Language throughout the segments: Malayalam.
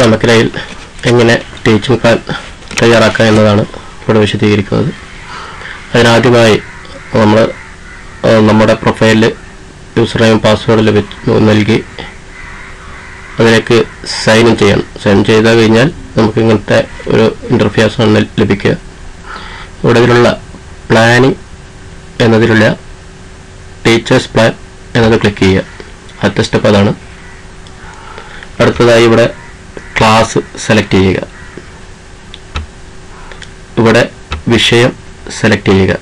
സമഗ്രയിൽ എങ്ങനെ ടീച്ചിങ് പ്ലാൻ തയ്യാറാക്കുക എന്നതാണ് ഇവിടെ വിശദീകരിക്കുന്നത്. അതിനാദ്യമായി നമ്മൾ നമ്മുടെ പ്രൊഫൈലിൽ യൂസർ നെയിം പാസ്വേഡ് ലഭിച്ചു നൽകി അതിലേക്ക് സൈൻ ഇൻ ചെയ്യണം. സൈൻ ചെയ്ത് കഴിഞ്ഞാൽ നമുക്ക് ഇങ്ങനത്തെ ഒരു ഇന്റർഫിയാസ് ആണ് ലഭിക്കുക. ഇവിടെ ഇതിലുള്ള പ്ലാനിങ് എന്നതിലുള്ള ടീച്ചേഴ്സ് പ്ലാൻ എന്നത് ക്ലിക്ക് ചെയ്യുക. അടുത്ത സ്റ്റെപ്പ് അതാണ്. അടുത്തതായി ഇവിടെ ക്ലാസ് സെലക്ട് ചെയ്യുക. ഇവിടെ വിഷയം സെലക്ട് ചെയ്യുക.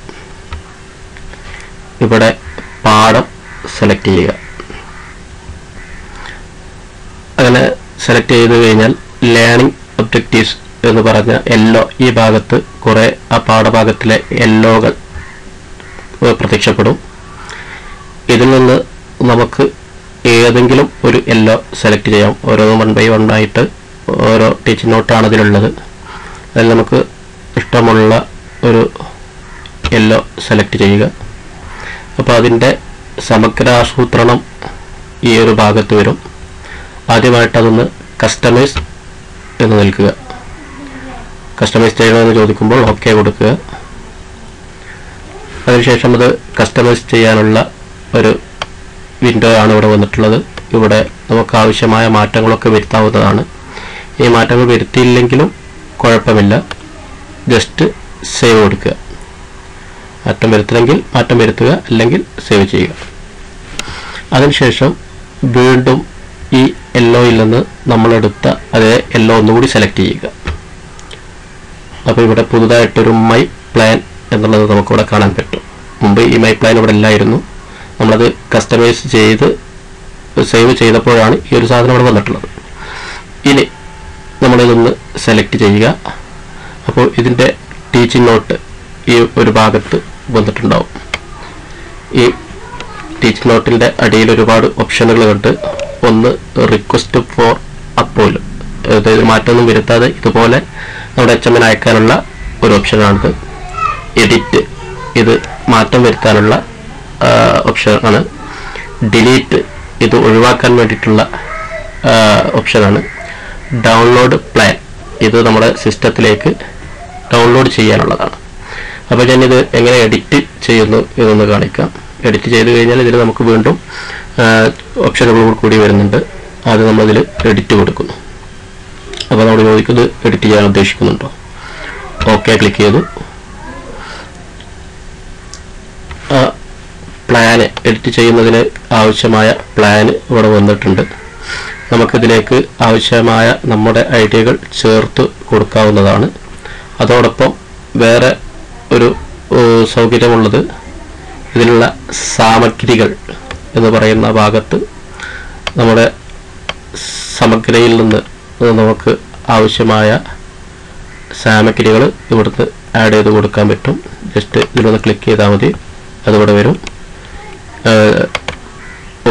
ഇവിടെ പാഠം സെലക്ട് ചെയ്യുക. അങ്ങനെ സെലക്ട് ചെയ്ത് കഴിഞ്ഞാൽ ലേണിംഗ് ഒബ്ജക്റ്റീവ്സ് എന്ന് പറഞ്ഞ എല്ലോ ഈ ഭാഗത്ത് കുറേ ആ പാഠഭാഗത്തിലെ എല്ലോകൾ പ്രത്യക്ഷപ്പെടും. ഇതിൽ നിന്ന് നമുക്ക് ഏതെങ്കിലും ഒരു എല്ലോ സെലക്ട് ചെയ്യാം. ഓരോന്നും വൺ ബൈ വൺ ആയിട്ട് ഓരോ ടീച്ചിങ് നോട്ടാണ് ഇതിലുള്ളത് അതിൽ നമുക്ക് ഇഷ്ടമുള്ള ഒരു യെല്ലോ സെലക്ട് ചെയ്യുക. അപ്പോൾ അതിന്റെ സമഗ്ര ആസൂത്രണം ഈ ഒരു ഭാഗത്ത് വരും. ആദ്യമായിട്ട് അതൊന്ന് കസ്റ്റമൈസ് എന്ന് നിൽക്കുക. കസ്റ്റമൈസ് ചെയ്യണമെന്ന് ചോദിക്കുമ്പോൾ ഓക്കെ കൊടുക്കുക. അതിനുശേഷം അത് കസ്റ്റമൈസ് ചെയ്യാനുള്ള ഒരു വിൻഡോ ആണ് ഇവിടെ വന്നിട്ടുള്ളത്. ഇവിടെ നമുക്ക് ആവശ്യമായ മാറ്റങ്ങളൊക്കെ വരുത്താവുന്നതാണ്. ഈ മാറ്റങ്ങൾ വരുത്തിയില്ലെങ്കിലും കുഴപ്പമില്ല. ജസ്റ്റ് സേവ് കൊടുക്കുക. മാറ്റം വരുത്തണമെങ്കിൽ മാറ്റം വരുത്തുക അല്ലെങ്കിൽ സേവ് ചെയ്യുക. അതിനുശേഷം വീണ്ടും ഈ യെല്ലോയിൽ നിന്ന് നമ്മളെടുത്ത അതേ യെല്ലോ ഒന്നുകൂടി സെലക്ട് ചെയ്യുക. അപ്പോൾ ഇവിടെ പുതുതായിട്ടൊരു മൈ പ്ലാൻ എന്നുള്ളത് നമുക്കിവിടെ കാണാൻ പറ്റും. മുമ്പ് ഈ മൈ പ്ലാൻ ഇവിടെ ഇല്ലായിരുന്നു. നമ്മളത് കസ്റ്റമൈസ് ചെയ്ത് സേവ് ചെയ്തപ്പോഴാണ് ഈ ഒരു സാധനം ഇവിടെ വന്നിട്ടുള്ളത്. ഇനി നമ്മളിതൊന്ന് സെലക്ട് ചെയ്യുക. അപ്പോൾ ഇതിന്റെ ടീച്ചിങ് നോട്ട് ഈ ഒരു ഭാഗത്ത് വന്നിട്ടുണ്ടാവും. ഈ ടീച്ചിങ് നോട്ടിന്റെ അടിയിൽ ഒരുപാട് ഓപ്ഷനുകൾ കണ്ട് ഒന്ന് റിക്വസ്റ്റ് ഫോർ അപ്പോൾ അതായത് മാറ്റമൊന്നും വരുത്താതെ ഇതുപോലെ നമ്മുടെ എച്ച് എമ്മിന് അയക്കാനുള്ള ഒരു ഓപ്ഷനാണിത് എഡിറ്റ് ഇത് മാറ്റം വരുത്താനുള്ള ഓപ്ഷനാണ് ഡിലീറ്റ് ഇത് ഒഴിവാക്കാൻ വേണ്ടിയിട്ടുള്ള ഓപ്ഷനാണ് ഡൗൺലോഡ് പ്ലാൻ ഇത് നമ്മുടെ സിസ്റ്റത്തിലേക്ക് ഡൗൺലോഡ് ചെയ്യാനുള്ളതാണ്. അപ്പോൾ ഞാൻ ഇത് എങ്ങനെ എഡിറ്റ് ചെയ്യുന്നു ഇതൊന്ന് കാണിക്കാം. എഡിറ്റ് ചെയ്ത് കഴിഞ്ഞാൽ ഇതിൽ നമുക്ക് വീണ്ടും ഓപ്ഷനുകൾ കൂടി വരുന്നുണ്ട്. അത് നമ്മളിതിൽ എഡിറ്റ് കൊടുക്കുന്നു. അപ്പോൾ നമ്മൾ ചോദിക്കുന്നത് എഡിറ്റ് ചെയ്യാൻ ഉദ്ദേശിക്കുന്നുണ്ടോ? ഓക്കെ ക്ലിക്ക് ചെയ്തു. പ്ലാന് എഡിറ്റ് ചെയ്യുന്നതിന് ആവശ്യമായ പ്ലാന് ഇവിടെ വന്നിട്ടുണ്ട്. നമുക്കിതിലേക്ക് ആവശ്യമായ നമ്മുടെ ഐഡിയകൾ ചേർത്ത് കൊടുക്കാവുന്നതാണ്. അതോടൊപ്പം വേറെ ഒരു സൗകര്യമുള്ളത് ഇതിനുള്ള സാമഗ്രികൾ എന്ന് പറയുന്ന ഭാഗത്ത് നമ്മുടെ സമഗ്രയിൽ നിന്ന് നമുക്ക് ആവശ്യമായ സാമഗ്രികൾ ഇവിടുന്ന് ആഡ് ചെയ്ത് കൊടുക്കാൻ പറ്റും. ജസ്റ്റ് ഇതിലൊന്ന് ക്ലിക്ക് ചെയ്താൽ മതി. അതിവിടെ വരും.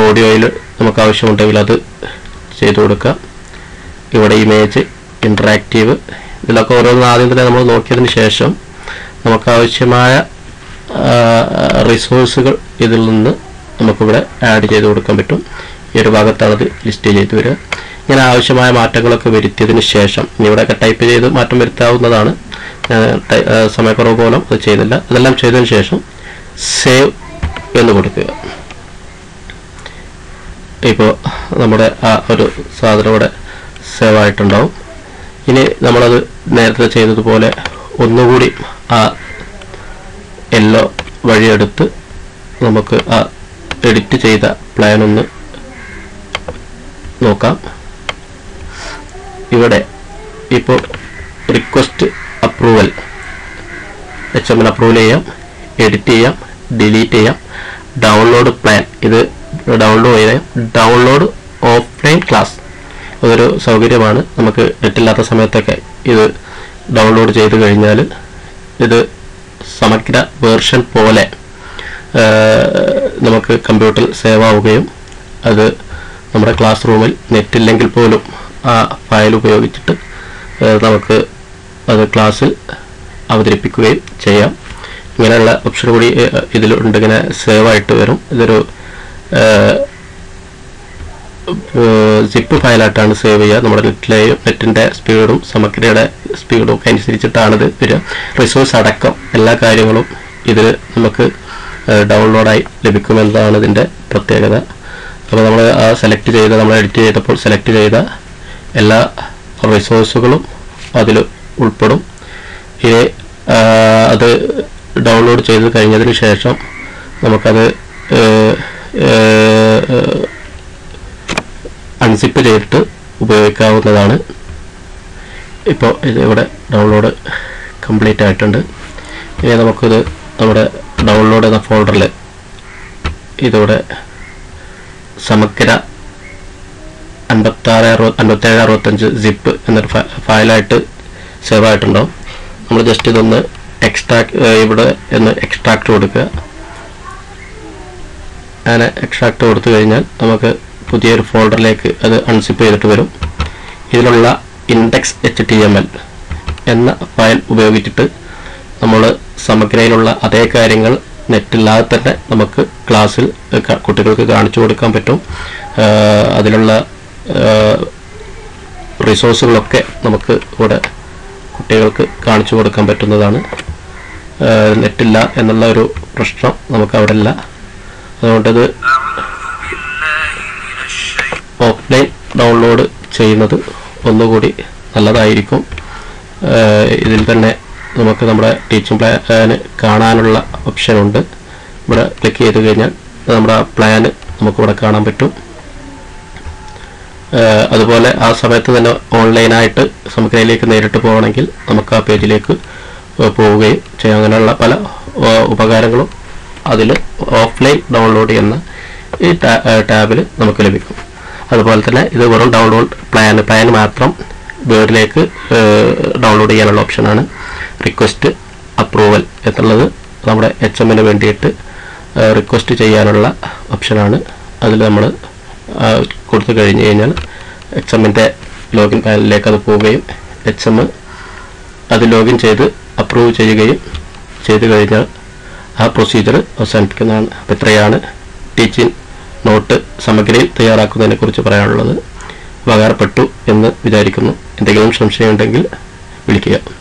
ഓഡിയോയിൽ നമുക്ക് ആവശ്യമുണ്ടെങ്കിൽ അത് ചെയ്തു കൊടുക്കുക. ഇവിടെ ഇമേജ് ഇൻട്രാക്റ്റീവ് ഇതിലൊക്കെ ഓരോന്ന് ആദ്യം തന്നെ നമ്മൾ നോക്കിയതിന് ശേഷം നമുക്ക് ആവശ്യമായ റിസോഴ്സുകൾ ഇതിൽ നിന്ന് നമുക്കിവിടെ ആഡ് ചെയ്ത് കൊടുക്കാൻ പറ്റും. ഈ ഒരു ഭാഗത്താണ് അത് ലിസ്റ്റ് ചെയ്ത് വരിക. ഇങ്ങനെ ആവശ്യമായ മാറ്റങ്ങളൊക്കെ വരുത്തിയതിന് ശേഷം ഇവിടെയൊക്കെ ടൈപ്പ് ചെയ്ത് മാറ്റം വരുത്താവുന്നതാണ്. സമയക്കുറവ് പോലും അത് ചെയ്യുന്നില്ല. ഇതെല്ലാം ചെയ്തതിന് ശേഷം സേവ് എന്ന് കൊടുക്കുക. ഇപ്പോൾ നമ്മുടെ ആ ഒരു സാധനം ഇവിടെ സേവ് ആയിട്ടുണ്ടാവും. ഇനി നമ്മളത് നേരത്തെ ചെയ്തതുപോലെ ഒന്നുകൂടി ആ എല്ലോ വഴിയെടുത്ത് നമുക്ക് ആ എഡിറ്റ് ചെയ്ത പ്ലാൻ ഒന്ന് നോക്കാം. ഇവിടെ ഇപ്പോൾ റിക്വസ്റ്റ് അപ്രൂവൽ എച്ച് എമ്മിന് അപ്രൂവൽ ചെയ്യാം എഡിറ്റ് ചെയ്യാം ഡിലീറ്റ് ചെയ്യാം. ഡൗൺലോഡ് പ്ലാൻ ഇത് ഡൗൺലോഡ് ചെയ്യാം ഡൗൺലോഡ് ഓഫ്ലൈൻ ക്ലാസ് അതൊരു സൗകര്യമാണ്. നമുക്ക് നെറ്റില്ലാത്ത സമയത്തൊക്കെ ഇത് ഡൗൺലോഡ് ചെയ്ത് കഴിഞ്ഞാൽ ഇത് സമഗ്ര വേർഷൻ പോലെ നമുക്ക് കമ്പ്യൂട്ടറിൽ സേവ് ആവുകയും അത് നമ്മുടെ ക്ലാസ് റൂമിൽ നെറ്റില്ലെങ്കിൽ പോലും ആ ഫയൽ ഉപയോഗിച്ചിട്ട് നമുക്ക് അത് ക്ലാസ്സിൽ അവതരിപ്പിക്കുകയും ചെയ്യാം. ഇങ്ങനെയുള്ള ഓപ്ഷൻ കൂടി ഇതിലുണ്ട്. ഇങ്ങനെ സേവ് ആയിട്ട് വരും. ഇതൊരു സിപ്പ് ഫയലായിട്ടാണ് സേവ് ചെയ്യുക. നമ്മുടെ നെറ്റിലെയും നെറ്റിന്റെ സ്പീഡും സമഗ്രയുടെ സ്പീഡും ഒക്കെ അനുസരിച്ചിട്ടാണിത് വരിക. റിസോഴ്സ് അടക്കം എല്ലാ കാര്യങ്ങളും ഇതിൽ നമുക്ക് ഡൗൺലോഡായി ലഭിക്കുമെന്നതാണ് ഇതിന്റെ പ്രത്യേകത. അപ്പോൾ നമ്മൾ ആ സെലക്ട് ചെയ്ത നമ്മൾ എഡിറ്റ് ചെയ്തപ്പോൾ സെലക്ട് ചെയ്ത എല്ലാ റിസോഴ്സുകളും അതിൽ ഉൾപ്പെടും. ഇനി അത് ഡൗൺലോഡ് ചെയ്ത് കഴിഞ്ഞതിന് ശേഷം നമുക്കത് അൺസിപ്പ് ചെയ്തിട്ട് ഉപയോഗിക്കാവുന്നതാണ്. ഇപ്പോൾ ഇത് ഇവിടെ ഡൗൺലോഡ് കംപ്ലീറ്റ് ആയിട്ടുണ്ട്. ഇനി നമുക്കിത് നമ്മുടെ ഡൗൺലോഡ് എന്ന ഫോൾഡറിൽ ഇതോടെ സമഗ്ര അൻപത്താറ് അറുപത് അൻപത്തേഴ് അറുപത്തഞ്ച് സിപ്പ് എന്നൊരു ഫയലായിട്ട് സേവ് ആയിട്ടുണ്ടാവും. നമ്മൾ ജസ്റ്റ് ഇതൊന്ന് എക്സ്ട്രാക്ട് ഇവിടെ ഒന്ന് എക്സ്ട്രാക്ട് കൊടുക്കുക. അങ്ങനെ എക്സ്ട്രാക്ട് കൊടുത്തു കഴിഞ്ഞാൽ നമുക്ക് പുതിയൊരു ഫോൾഡറിലേക്ക് അത് അൺസിപ്പ് ചെയ്തിട്ട് വരും. ഇതിലുള്ള index H T M L എന്ന ഫയൽ ഉപയോഗിച്ചിട്ട് നമ്മൾ സമഗ്രയിലുള്ള അതേ കാര്യങ്ങൾ നെറ്റില്ലാതെ തന്നെ നമുക്ക് ക്ലാസ്സിൽ കുട്ടികൾക്ക് കാണിച്ചു കൊടുക്കാൻ പറ്റും. അതിലുള്ള റിസോഴ്സുകളൊക്കെ നമുക്ക് ഇവിടെ കുട്ടികൾക്ക് കാണിച്ചു കൊടുക്കാൻ പറ്റുന്നതാണ്. നെറ്റില്ല എന്നുള്ള ഒരു പ്രശ്നം നമുക്ക് അവിടെ ഇല്ല. അതുകൊണ്ടത് ഓഫ്ലൈൻ ഡൗൺലോഡ് ചെയ്യുന്നത് ഒന്നുകൂടി നല്ലതായിരിക്കും. ഇതിൽ തന്നെ നമുക്ക് നമ്മുടെ ടീച്ചിങ് പ്ലാന് കാണാനുള്ള ഓപ്ഷൻ ഉണ്ട്. ഇവിടെ ക്ലിക്ക് ചെയ്ത് കഴിഞ്ഞാൽ നമ്മുടെ പ്ലാന് നമുക്കിവിടെ കാണാൻ പറ്റും. അതുപോലെ ആ സമയത്ത് തന്നെ ഓൺലൈനായിട്ട് നമുക്ക് അതിലേക്ക് നേരിട്ട് പോകണമെങ്കിൽ നമുക്ക് ആ പേജിലേക്ക് പോവുകയും ചെയ്യാം. അങ്ങനെയുള്ള പല ഉപകാരങ്ങളും അതിൽ ഓഫ്ലൈൻ ഡൗൺലോഡ് എന്ന ഈ ടാബിൽ നമുക്ക് ലഭിക്കും. അതുപോലെ തന്നെ ഇത് വെറും ഡൗൺലോഡ് പ്ലാൻ പ്ലാൻ മാത്രം വേർഡിലേക്ക് ഡൗൺലോഡ് ചെയ്യാനുള്ള ഓപ്ഷനാണ് റിക്വസ്റ്റ് അപ്രൂവൽ എന്നുള്ളത്. നമ്മുടെ എച്ച് എമ്മിന് വേണ്ടിയിട്ട് റിക്വസ്റ്റ് ചെയ്യാനുള്ള ഓപ്ഷനാണ് അതിൽ നമ്മൾ കൊടുത്തു കഴിഞ്ഞ് കഴിഞ്ഞാൽ എച്ച് എമ്മിന്റെ ലോഗിൻ പാനലിലേക്ക് അത് പോവുകയും എച്ച് എം അത് ലോഗിൻ ചെയ്ത് അപ്രൂവ് ചെയ്യുകയും ചെയ്തു കഴിഞ്ഞാൽ ആ പ്രൊസീജിയർ അവസാനിപ്പിക്കുന്നതാണ്. അപ്പം ഇത്രയാണ് ടീച്ചിങ് നോട്ട് സമഗ്രയിൽ തയ്യാറാക്കുന്നതിനെ കുറിച്ച് പറയാനുള്ളത്. ഉപകാരപ്പെട്ടു എന്ന് വിചാരിക്കുന്നു. എന്തെങ്കിലും സംശയമുണ്ടെങ്കിൽ വിളിക്കുക.